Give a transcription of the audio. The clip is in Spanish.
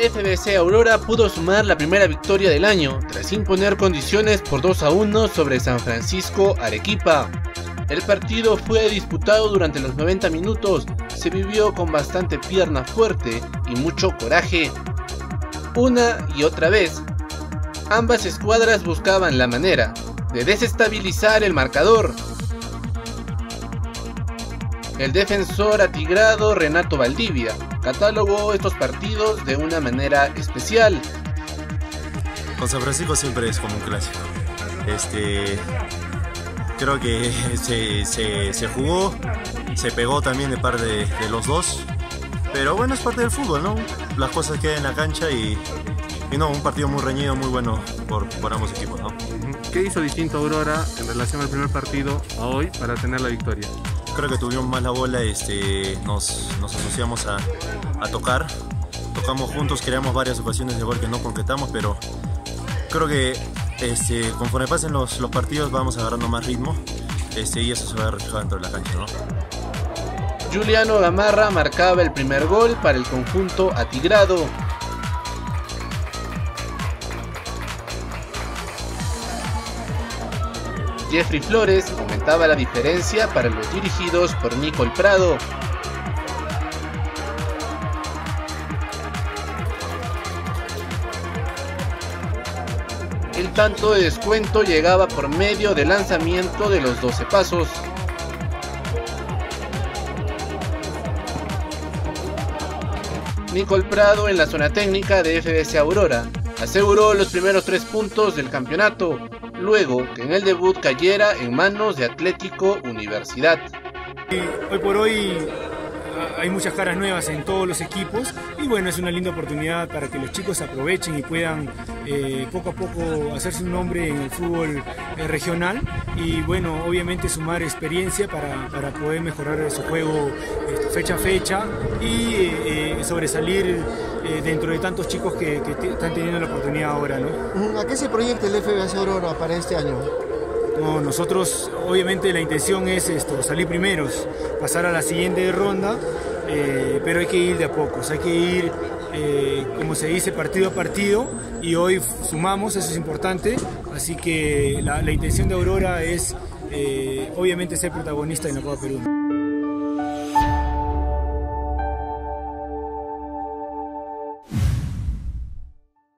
FBC Aurora pudo sumar la primera victoria del año, tras imponer condiciones por 2 a 1 sobre San Francisco Arequipa. El partido fue disputado durante los 90 minutos, se vivió con bastante pierna fuerte y mucho coraje. Una y otra vez, ambas escuadras buscaban la manera de desestabilizar el marcador. El defensor atigrado Renato Valdivia catalogó estos partidos de una manera especial. Con San Francisco siempre es como un clásico. Este, creo que se, jugó, se pegó también de parte de, los dos. Pero bueno, es parte del fútbol, ¿no? Las cosas quedan en la cancha y, no, un partido muy reñido, muy bueno por, por ambos equipos, ¿no? ¿Qué hizo distinto Aurora en relación al primer partido a hoy para tener la victoria? Creo que tuvimos más la bola, este, nos, asociamos a, tocar, tocamos juntos, creamos varias ocasiones de gol que no concretamos, pero creo que este, conforme pasen los, partidos vamos agarrando más ritmo este, y eso se va a reflejar dentro de la cancha. ¿no? Juliano Gamarra marcaba el primer gol para el conjunto atigrado. Jeffrey Flores aumentaba la diferencia para los dirigidos por Nicole Prado. El tanto de descuento llegaba por medio del lanzamiento de los 12 pasos. Nicole Prado en la zona técnica de FBC Aurora aseguró los primeros tres puntos del campeonato, luego que en el debut cayera en manos de Atlético Universidad. Hoy por hoy hay muchas caras nuevas en todos los equipos y bueno, es una linda oportunidad para que los chicos aprovechen y puedan eh, poco a poco hacerse un nombre en el fútbol eh, regional y bueno, obviamente sumar experiencia para, para poder mejorar su juego este, fecha a fecha y eh, sobresalir dentro de tantos chicos que, están teniendo la oportunidad ahora. ¿no? ¿A qué se proyecta el FBS Aurora para este año? No, nosotros obviamente la intención es esto, salir primeros, pasar a la siguiente ronda, eh, pero hay que ir de a pocos, hay que ir, eh, como se dice, partido a partido y hoy sumamos, eso es importante, así que la, intención de Aurora es eh, obviamente ser protagonista en la Copa Perú.